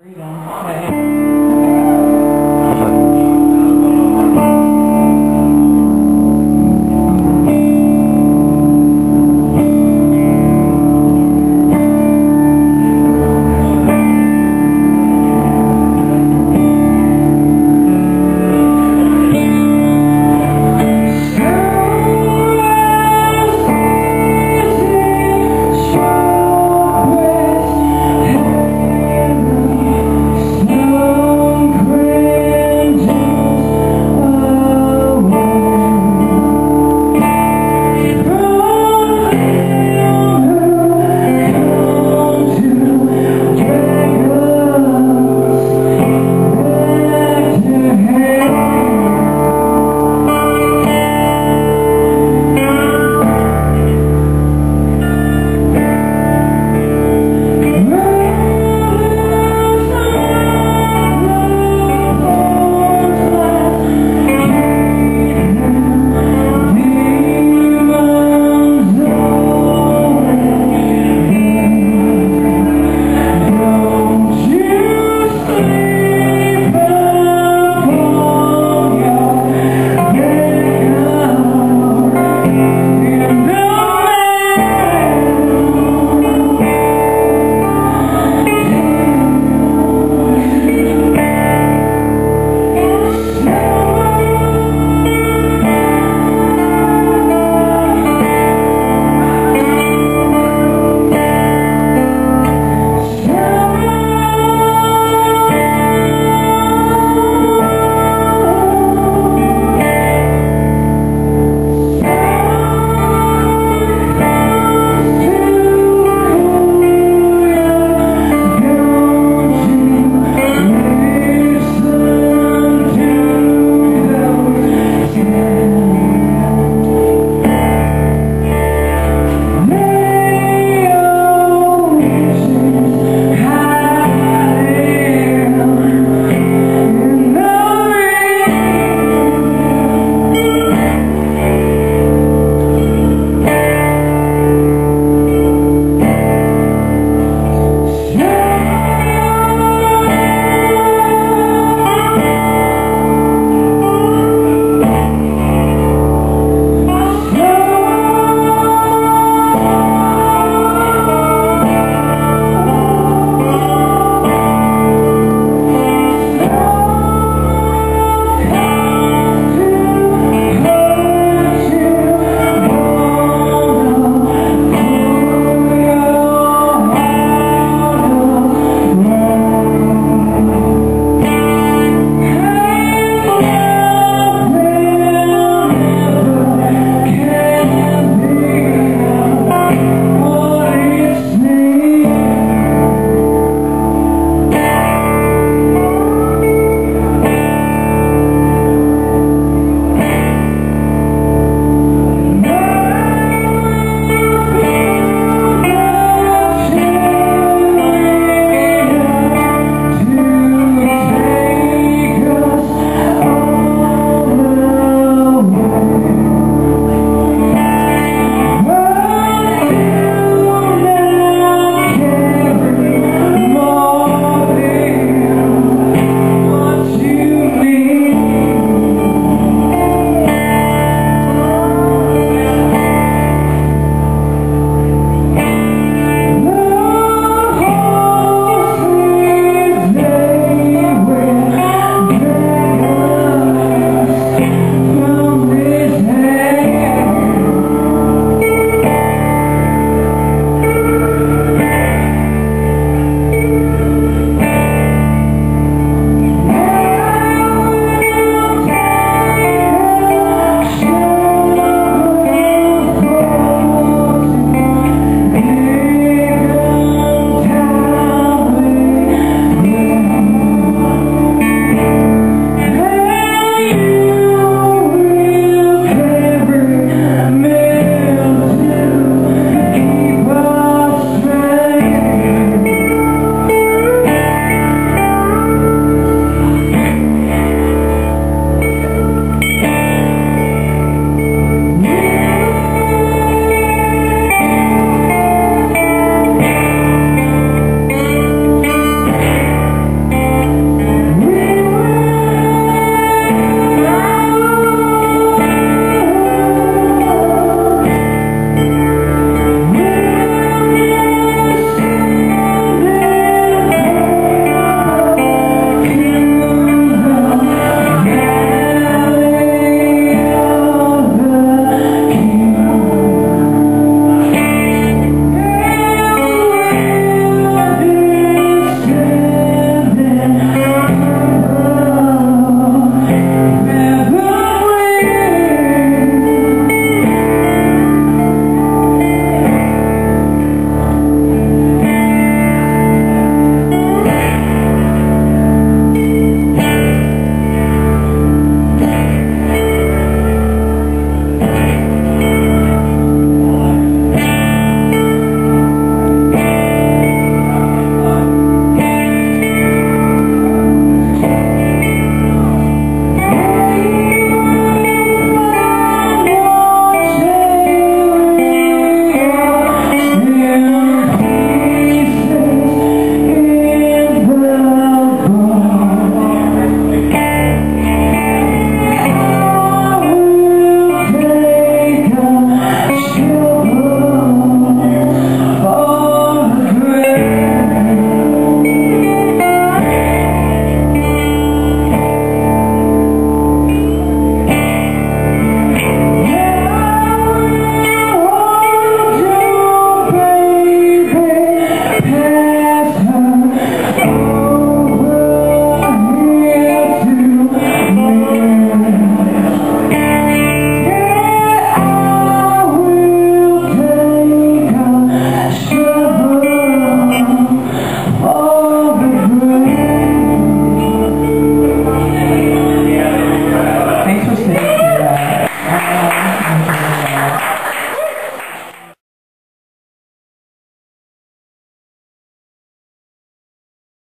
Freedom.